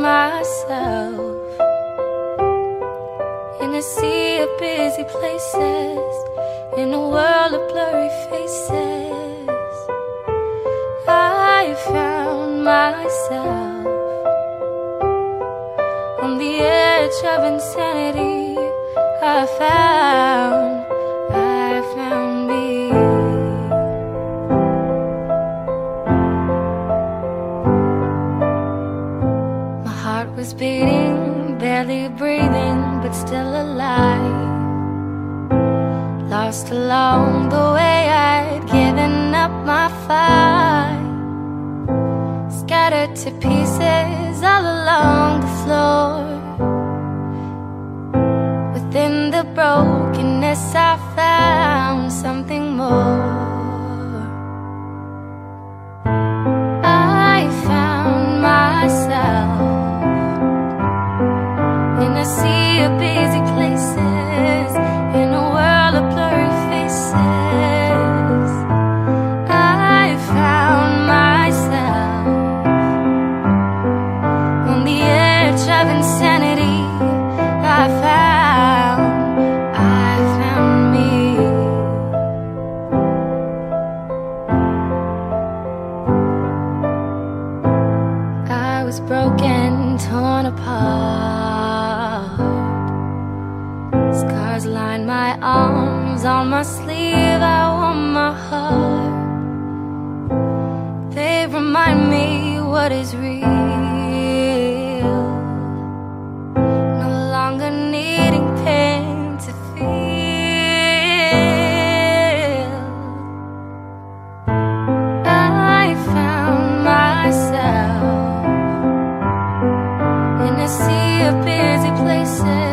myself in a sea of busy places, in a world of blurry faces. I found myself on the edge of insanity. I found, beating, barely breathing, but still alive. Lost along the way, I'd given up my fight. Scattered to pieces all along the floor. Of insanity. I found, I found me. I was broken, torn apart. Scars line my arms, on my sleeve, I wore my heart. They remind me what is real. of busy places.